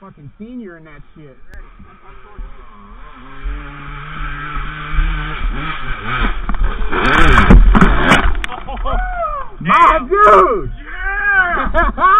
fucking senior in that shit. My dude! Yeah!